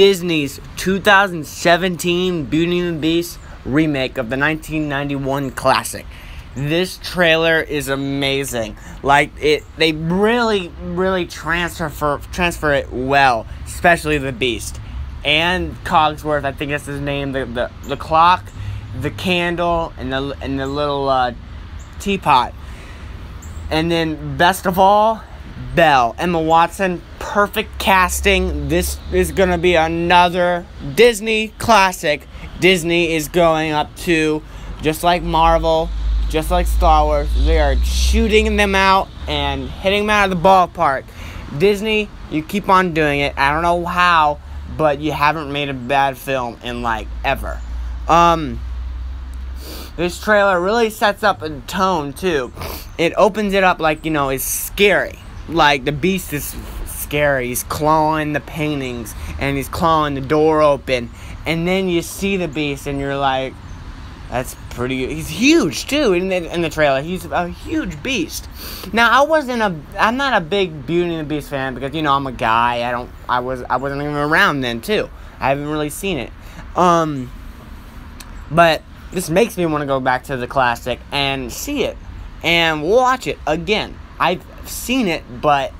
Disney's 2017 Beauty and the Beast remake of the 1991 classic. This trailer is amazing. Like it, they really, really transfer for, transfer it well, especially the Beast and Cogsworth. I think that's his name. The the, the clock, the candle, and the and the little uh, teapot. And then best of all, Belle, Emma Watson, perfect casting. This is gonna be another Disney classic. Disney is going up to, just like Marvel, just like Star Wars, they are shooting them out and hitting them out of the ballpark. Disney, you keep on doing it. I don't know how, but you haven't made a bad film in like ever. Um, this trailer really sets up a tone too. It opens it up like you know it's scary. Like the beast is scary. He's clawing the paintings and he's clawing the door open, and then you see the beast and you're like, that's pretty. He's huge too in the, in the trailer. He's a huge beast. Now I wasn't a. I'm not a big Beauty and the Beast fan because you know I'm a guy. I don't. I was. I wasn't even around then too. I haven't really seen it. Um. But this makes me want to go back to the classic and see it and watch it again. I've seen it, but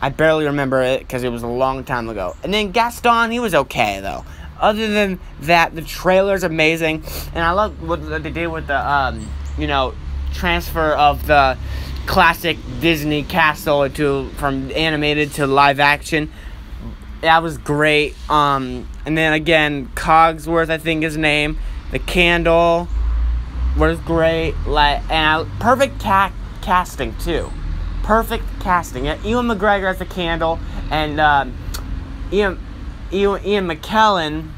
I barely remember it because it was a long time ago. And then Gaston, he was okay though. Other than that, the trailer's amazing, and I love what they did with the, um, you know, transfer of the classic Disney castle to from animated to live action. That was great. Um, and then again, Cogsworth, I think his name, the candle was great. Like and I, perfect ca- casting too. Perfect casting. Ewan McGregor as the candle, and um, Ian Ian, Ian McKellen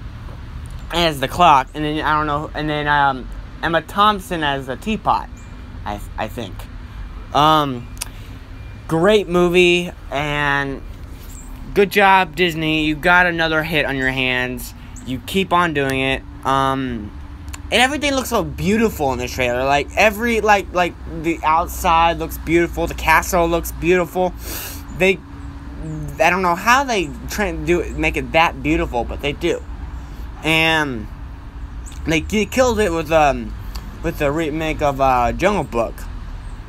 as the clock, and then I don't know, and then um, Emma Thompson as the teapot. I I think. Um, great movie and good job Disney. You got another hit on your hands. You keep on doing it. Um, and everything looks so beautiful in the trailer. Like every like like the outside looks beautiful. The castle looks beautiful. They I don't know how they try to do it, make it that beautiful, but they do. And they killed it with um with the remake of uh, Jungle Book.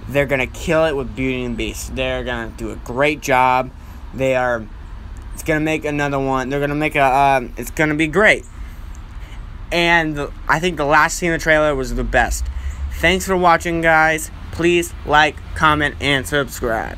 They're gonna kill it with Beauty and Beast. They're gonna do a great job. They are. It's gonna make another one. They're gonna make a. Um, it's gonna be great. And I think the last scene in the trailer was the best. Thanks for watching, guys. Please like, comment, and subscribe.